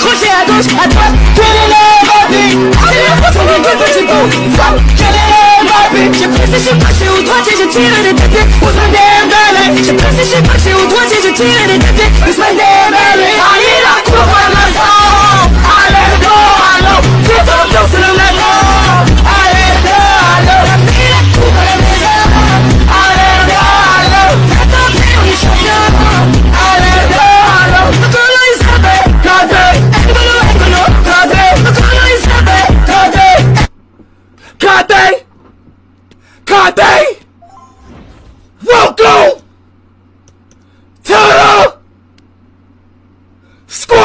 crochet à gauche, à droite. Quelle est la vie J'ai l'impression que quelque petit bout. Quelle est la vie J'ai pressé, j'ai passé au droit j'ai tiré des. Ousmane Dembélé. J'ai pressé, j'ai passé au droit j'ai tiré des papiers. Kanté! Kanté! to the Squad!